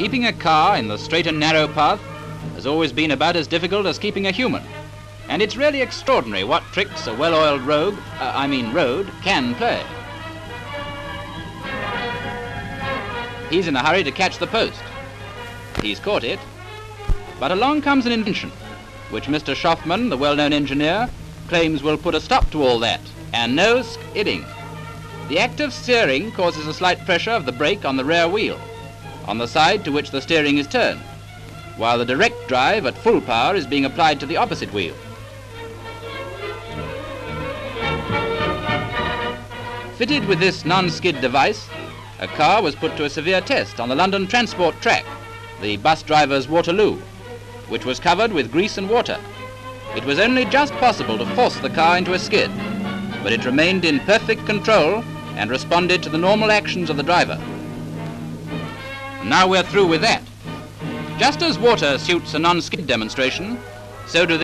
Keeping a car in the straight and narrow path has always been about as difficult as keeping a human. And it's really extraordinary what tricks a well-oiled rogue, uh, I mean road, can play. He's in a hurry to catch the post. He's caught it. But along comes an invention, which Mr. Shoffman, the well-known engineer, claims will put a stop to all that, and no skidding. The act of steering causes a slight pressure of the brake on the rear wheel, on the side to which the steering is turned, while the direct drive at full power is being applied to the opposite wheel. Fitted with this non-skid device, a car was put to a severe test on the London Transport track, the bus driver's Waterloo, which was covered with grease and water. It was only just possible to force the car into a skid, but it remained in perfect control and responded to the normal actions of the driver. Now we're through with that. Just as water suits a non-skid demonstration, so do